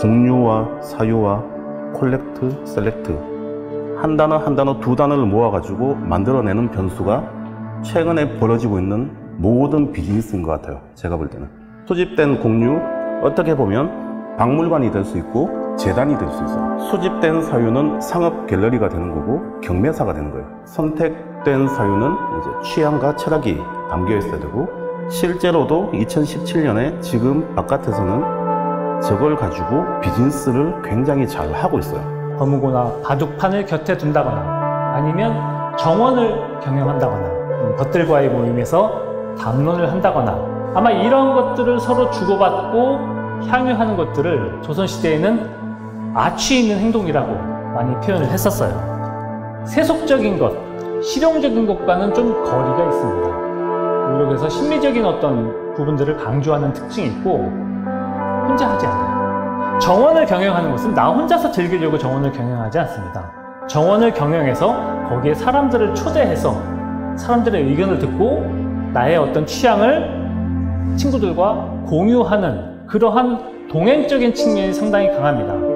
공유와 사유와 콜렉트, 셀렉트 한 단어 한 단어 두 단어를 모아가지고 만들어내는 변수가 최근에 벌어지고 있는 모든 비즈니스인 것 같아요. 제가 볼 때는. 수집된 공유, 어떻게 보면 박물관이 될 수 있고 재단이 될 수 있어요. 수집된 사유는 상업 갤러리가 되는 거고 경매사가 되는 거예요. 선택된 사유는 이제 취향과 철학이 담겨 있어야 되고 실제로도 2017년에 지금 바깥에서는 저걸 가지고 비즈니스를 굉장히 잘 하고 있어요. 거무고나 바둑판을 곁에 둔다거나 아니면 정원을 경영한다거나 음, 것들과의 모임에서 담론을 한다거나 아마 이런 것들을 서로 주고받고 향유하는 것들을 조선시대에는 아취 있는 행동이라고 많이 표현을 했었어요. 세속적인 것, 실용적인 것과는 좀 거리가 있습니다. 그래서 심리적인 어떤 부분들을 강조하는 특징이 있고 혼자 하지 않아요. 정원을 경영하는 것은 나 혼자서 즐기려고 정원을 경영하지 않습니다. 정원을 경영해서 거기에 사람들을 초대해서 사람들의 의견을 듣고 나의 어떤 취향을 친구들과 공유하는 그러한 동행적인 측면이 상당히 강합니다.